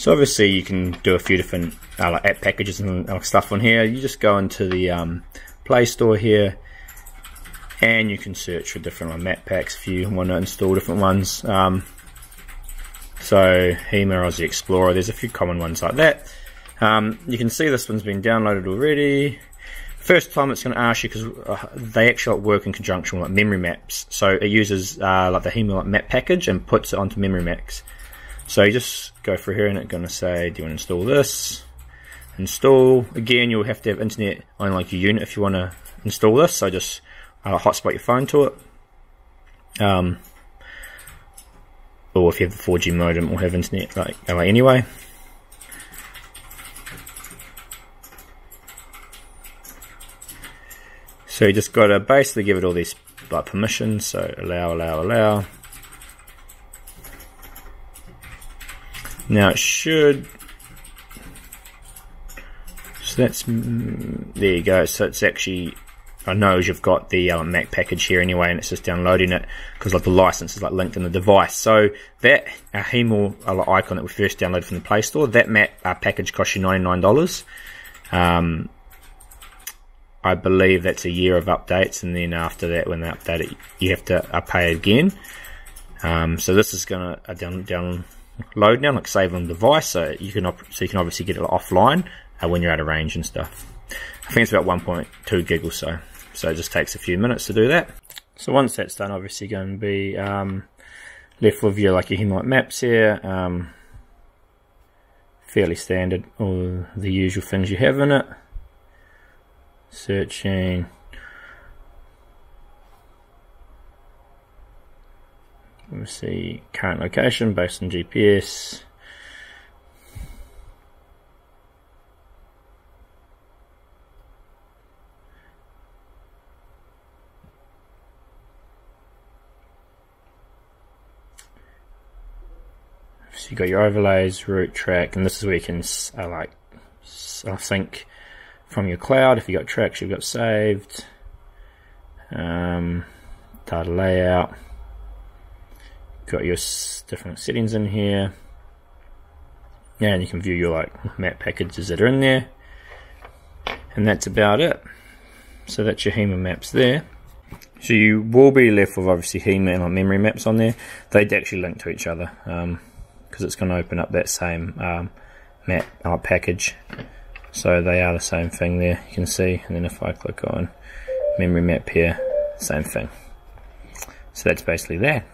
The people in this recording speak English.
So obviously you can do a few different uh, like app packages and stuff on here. You just go into the um, Play Store here and you can search for different like, map packs if you want to install different ones. Um, so HEMA Aussie Explorer, there's a few common ones like that. Um, you can see this one's been downloaded already. First time it's going to ask you because uh, they actually work in conjunction with like, memory maps. So it uses uh, like the HEMA map package and puts it onto memory maps. So you just go through here and it's going to say, do you want to install this? Install. Again, you'll have to have internet on like your unit if you want to install this. So just uh, hotspot your phone to it. Um, or if you have the 4G modem or have internet like, anyway. So you just got to basically give it all these like permissions. So allow, allow, allow. Now it should. So that's mm, there you go. So it's actually I know you've got the uh, Mac package here anyway, and it's just downloading it because like the license is like linked in the device. So that uh, icon that we first downloaded from the Play Store, that Mac uh, package costs you ninety nine dollars. Um, I believe that's a year of updates, and then after that, when they update it, you have to uh, pay again. Um, so this is going to down down load now, like save on device, so you can so you can obviously get it offline uh, when you're out of range and stuff. I think it's about 1.2 gig or so, so it just takes a few minutes to do that. So once that's done, obviously going to be um, left with your like your HEMA maps here, um, fairly standard, all the usual things you have in it. Searching. Let me see current location based on GPS. So you got your overlays, route track, and this is where you can uh, like I think from your cloud. If you got tracks, you've got saved. Um, data layout got your different settings in here. And you can view your like map packages that are in there. And that's about it. So that's your HEMA maps there. So you will be left with obviously HEMA and like memory maps on there. They'd actually link to each other because um, it's going to open up that same um, map uh, package. So they are the same thing there you can see. And then if I click on memory map here same thing. So that's basically that